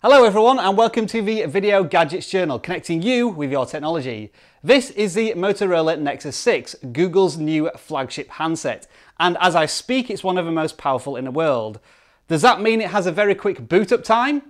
Hello everyone and welcome to the Video Gadgets Journal, connecting you with your technology. This is the Motorola Nexus 6, Google's new flagship handset, and as I speak it's one of the most powerful in the world. Does that mean it has a very quick boot up time?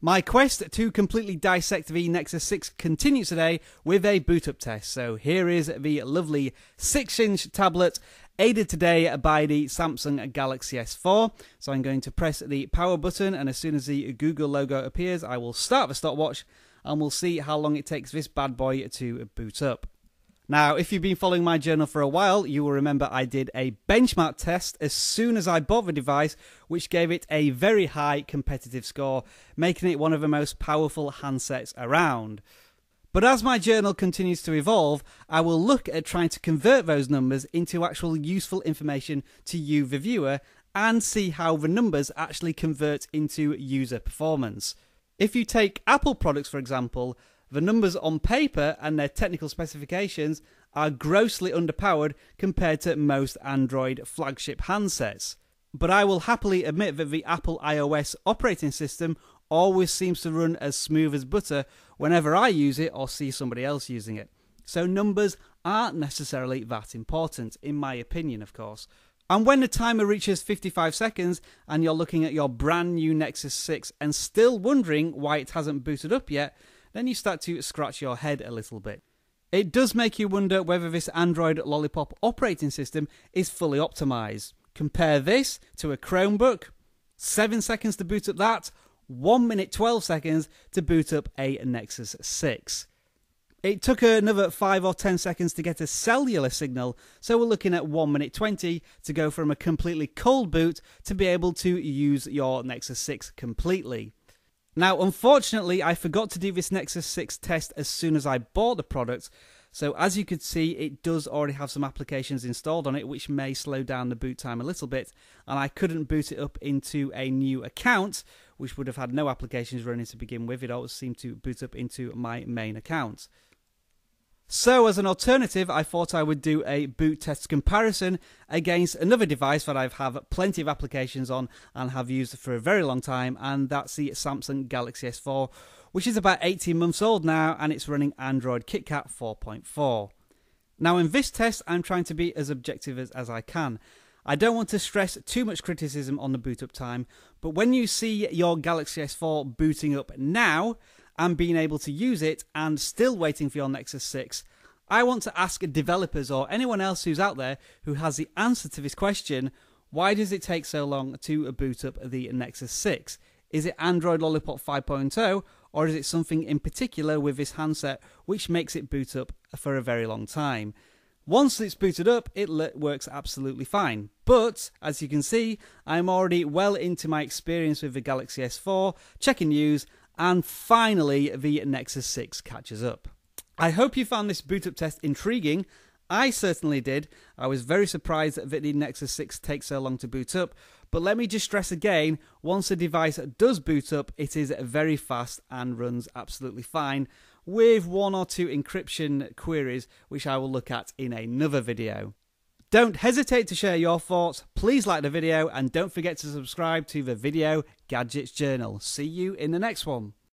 My quest to completely dissect the Nexus 6 continues today with a boot up test. So here is the lovely 6 inch tablet aided today by the Samsung Galaxy S4. So I'm going to press the power button and as soon as the Google logo appears, I will start the stopwatch and we'll see how long it takes this bad boy to boot up. Now, if you've been following my journal for a while, you will remember I did a benchmark test as soon as I bought the device, which gave it a very high competitive score, making it one of the most powerful handsets around. But as my journal continues to evolve, I will look at trying to convert those numbers into actual useful information to you, the viewer, and see how the numbers actually convert into user performance. If you take Apple products, for example, the numbers on paper and their technical specifications are grossly underpowered compared to most Android flagship handsets. But I will happily admit that the Apple iOS operating system always seems to run as smooth as butter whenever I use it or see somebody else using it. So numbers aren't necessarily that important, in my opinion, of course. And when the timer reaches 55 seconds and you're looking at your brand new Nexus 6 and still wondering why it hasn't booted up yet, then you start to scratch your head a little bit. It does make you wonder whether this Android Lollipop operating system is fully optimized. Compare this to a Chromebook 7 seconds to boot up that, 1 minute 12 seconds to boot up a Nexus 6. It took another 5 or 10 seconds to get a cellular signal, so we're looking at 1 minute 20 to go from a completely cold boot to be able to use your Nexus 6 completely. Now, unfortunately, I forgot to do this Nexus 6 test as soon as I bought the product. So as you could see, it does already have some applications installed on it, which may slow down the boot time a little bit. And I couldn't boot it up into a new account, which would have had no applications running to begin with. It always seemed to boot up into my main account. So, as an alternative, I thought I would do a boot test comparison against another device that I've have plenty of applications on and have used for a very long time, and that's the Samsung Galaxy S4, which is about 18 months old now, and it's running Android KitKat 4.4. Now, in this test, I'm trying to be as objective as, as I can. I don't want to stress too much criticism on the boot up time, but when you see your Galaxy S4 booting up now, and being able to use it and still waiting for your Nexus 6, I want to ask developers or anyone else who's out there who has the answer to this question why does it take so long to boot up the Nexus 6? Is it Android Lollipop 5.0 or is it something in particular with this handset which makes it boot up for a very long time? Once it's booted up, it works absolutely fine. But, as you can see, I'm already well into my experience with the Galaxy S4, checking news, and finally, the Nexus 6 catches up. I hope you found this boot up test intriguing. I certainly did. I was very surprised that the Nexus 6 takes so long to boot up. But let me just stress again once a device does boot up, it is very fast and runs absolutely fine, with one or two encryption queries, which I will look at in another video. Don't hesitate to share your thoughts. Please like the video and don't forget to subscribe to the Video Gadgets Journal. See you in the next one.